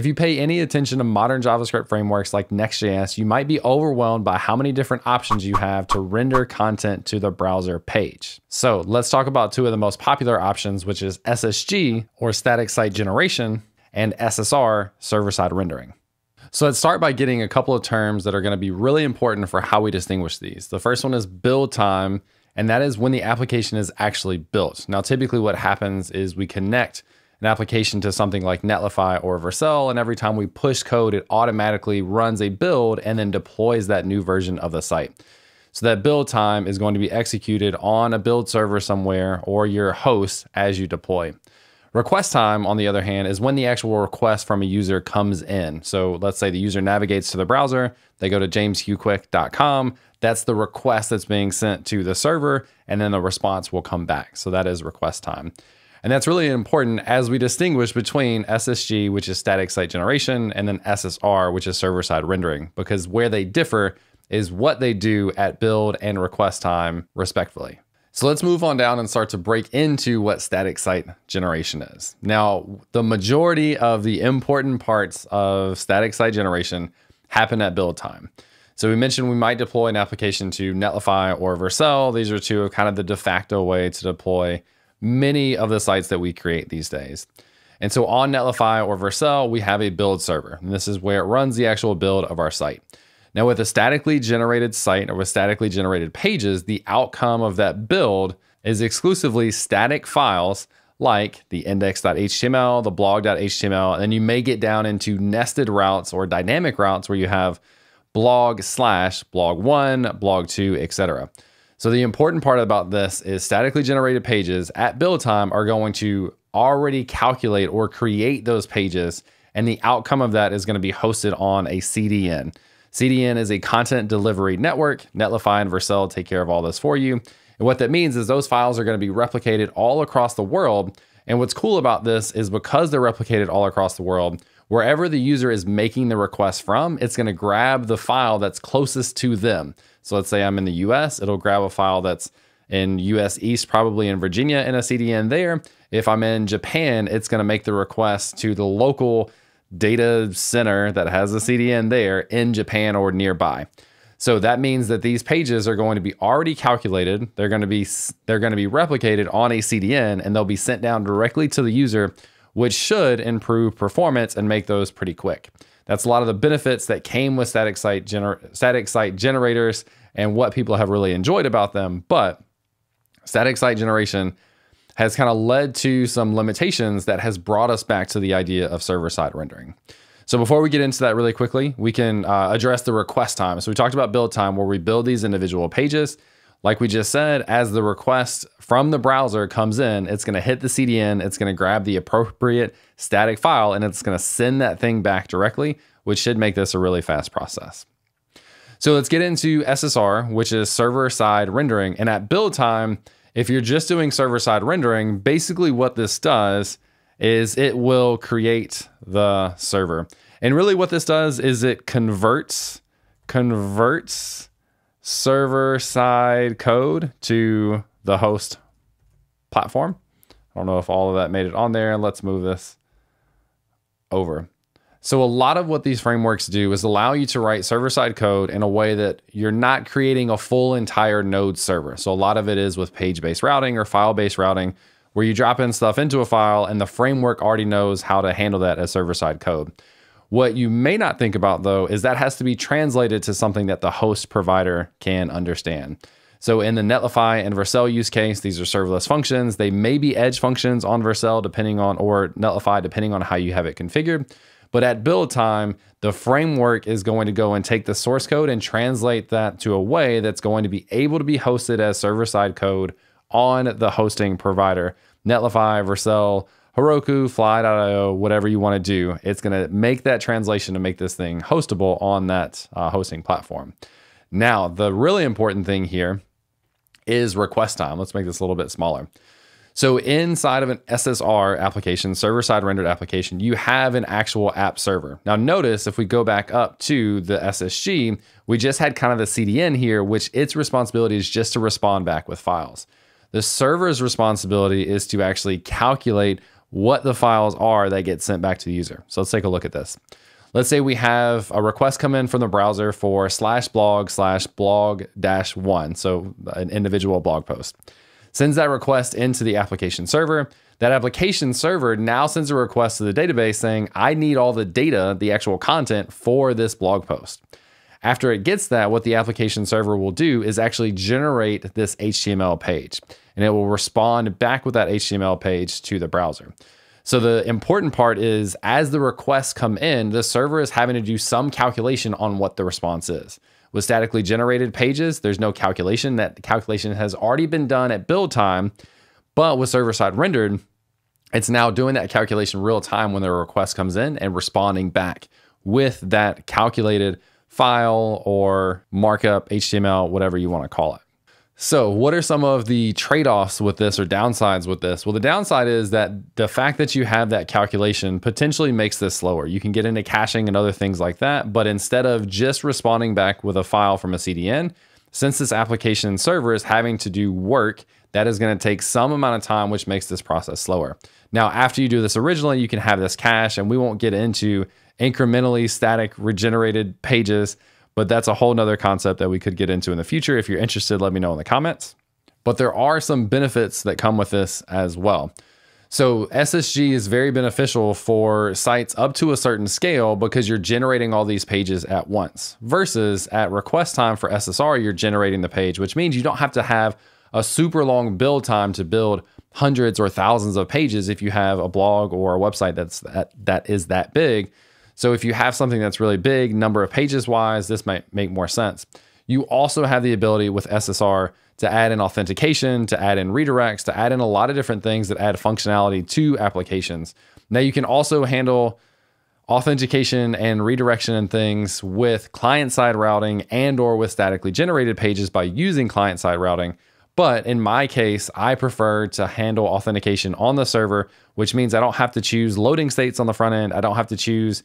If you pay any attention to modern JavaScript frameworks like Next.js, you might be overwhelmed by how many different options you have to render content to the browser page. So let's talk about two of the most popular options, which is SSG or static site generation and SSR server side rendering. So let's start by getting a couple of terms that are going to be really important for how we distinguish these. The first one is build time, and that is when the application is actually built. Now, typically what happens is we connect an application to something like Netlify or Vercel, and every time we push code, it automatically runs a build and then deploys that new version of the site. So that build time is going to be executed on a build server somewhere or your host as you deploy. Request time, on the other hand, is when the actual request from a user comes in. So let's say the user navigates to the browser, they go to jamesqquick.com. That's the request that's being sent to the server, and then the response will come back. So that is request time. And that's really important as we distinguish between SSG, which is static site generation, and then SSR, which is server side rendering, because where they differ is what they do at build and request time, respectively. So let's move on down and start to break into what static site generation is. Now, the majority of the important parts of static site generation happen at build time. So we mentioned we might deploy an application to Netlify or Vercel. These are two of kind of the de facto way to deploy many of the sites that we create these days. And so on Netlify or Vercel, we have a build server. And this is where it runs the actual build of our site. Now, with a statically generated site or with statically generated pages, the outcome of that build is exclusively static files like the index.html, the blog.html, and then you may get down into nested routes or dynamic routes where you have blog slash blog one, blog two, etc. So the important part about this is statically generated pages at build time are going to already calculate or create those pages, and the outcome of that is going to be hosted on a CDN. CDN is a content delivery network. Netlify and Vercel take care of all this for you. And what that means is those files are going to be replicated all across the world. And what's cool about this is because they're replicated all across the world, wherever the user is making the request from, it's going to grab the file that's closest to them. So let's say I'm in the US, it'll grab a file that's in US East, probably in Virginia, in a CDN there. If I'm in Japan, it's going to make the request to the local data center that has a CDN there in Japan or nearby. So that means that these pages are going to be already calculated. They're going to be they're going to be replicated on a CDN and they'll be sent down directly to the user, which should improve performance and make those pretty quick. That's a lot of the benefits that came with static site gener- static site generators and what people have really enjoyed about them. But static site generation has kind of led to some limitations that has brought us back to the idea of server side rendering. So before we get into that really quickly, we can uh, address the request time. So we talked about build time where we build these individual pages. Like we just said, as the request from the browser comes in, it's going to hit the CDN, it's going to grab the appropriate static file, and it's going to send that thing back directly, which should make this a really fast process. So let's get into SSR, which is server side rendering. And at build time, if you're just doing server side rendering, basically what this does is it will create the server. And really what this does is it converts converts server side code to the host platform. I don't know if all of that made it on there. And Let's move this over. So a lot of what these frameworks do is allow you to write server-side code in a way that you're not creating a full entire node server. So a lot of it is with page-based routing or file-based routing where you drop in stuff into a file and the framework already knows how to handle that as server-side code. What you may not think about though is that has to be translated to something that the host provider can understand. So in the Netlify and Vercel use case, these are serverless functions. They may be edge functions on Vercel depending on or Netlify depending on how you have it configured. But at build time, the framework is going to go and take the source code and translate that to a way that's going to be able to be hosted as server side code on the hosting provider. Netlify, Vercel, Heroku, Fly.io, whatever you want to do, it's going to make that translation to make this thing hostable on that uh, hosting platform. Now, the really important thing here is request time. Let's make this a little bit smaller. So inside of an SSR application, server side rendered application, you have an actual app server. Now notice if we go back up to the SSG, we just had kind of the CDN here, which its responsibility is just to respond back with files. The server's responsibility is to actually calculate what the files are that get sent back to the user. So let's take a look at this. Let's say we have a request come in from the browser for slash blog slash blog dash one. So an individual blog post sends that request into the application server. That application server now sends a request to the database saying, I need all the data, the actual content for this blog post. After it gets that, what the application server will do is actually generate this HTML page and it will respond back with that HTML page to the browser. So the important part is as the requests come in, the server is having to do some calculation on what the response is. With statically generated pages, there's no calculation. That calculation has already been done at build time, but with server side rendered, it's now doing that calculation real time when the request comes in and responding back with that calculated file or markup, HTML, whatever you want to call it. So, what are some of the trade offs with this or downsides with this? Well, the downside is that the fact that you have that calculation potentially makes this slower. You can get into caching and other things like that. But instead of just responding back with a file from a CDN, since this application server is having to do work, that is going to take some amount of time, which makes this process slower. Now, after you do this originally, you can have this cache, and we won't get into incrementally static regenerated pages but that's a whole nother concept that we could get into in the future. If you're interested, let me know in the comments. But there are some benefits that come with this as well. So SSG is very beneficial for sites up to a certain scale because you're generating all these pages at once versus at request time for SSR, you're generating the page, which means you don't have to have a super long build time to build hundreds or thousands of pages if you have a blog or a website that's that, that is that big so if you have something that's really big, number of pages wise, this might make more sense. You also have the ability with SSR to add in authentication, to add in redirects, to add in a lot of different things that add functionality to applications. Now you can also handle authentication and redirection and things with client-side routing and or with statically generated pages by using client-side routing. But in my case, I prefer to handle authentication on the server, which means I don't have to choose loading states on the front end. I don't have to choose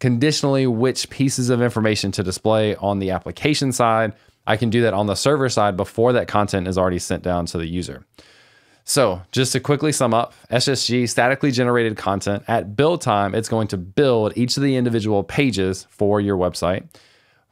conditionally which pieces of information to display on the application side. I can do that on the server side before that content is already sent down to the user. So, just to quickly sum up, SSG statically generated content at build time, it's going to build each of the individual pages for your website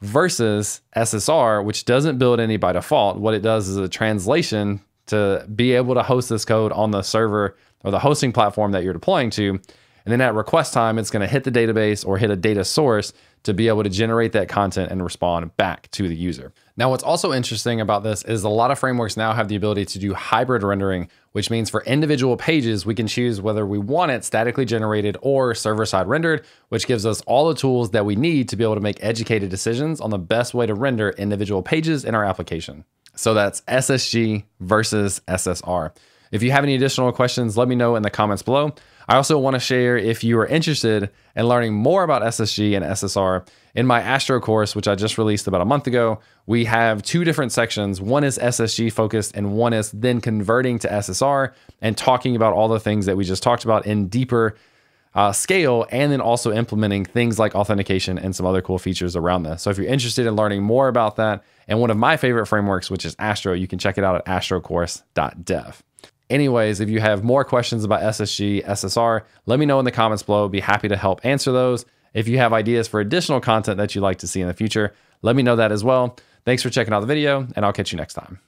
versus SSR, which doesn't build any by default. What it does is a translation to be able to host this code on the server or the hosting platform that you're deploying to and then at request time, it's going to hit the database or hit a data source to be able to generate that content and respond back to the user. Now, what's also interesting about this is a lot of frameworks now have the ability to do hybrid rendering, which means for individual pages, we can choose whether we want it statically generated or server side rendered, which gives us all the tools that we need to be able to make educated decisions on the best way to render individual pages in our application. So that's SSG versus SSR. If you have any additional questions, let me know in the comments below. I also want to share if you are interested in learning more about SSG and SSR in my Astro course, which I just released about a month ago. We have two different sections. One is SSG focused, and one is then converting to SSR and talking about all the things that we just talked about in deeper uh, scale, and then also implementing things like authentication and some other cool features around this. So if you're interested in learning more about that and one of my favorite frameworks, which is Astro, you can check it out at astrocourse.dev. Anyways, if you have more questions about SSG, SSR, let me know in the comments below. Be happy to help answer those. If you have ideas for additional content that you'd like to see in the future, let me know that as well. Thanks for checking out the video, and I'll catch you next time.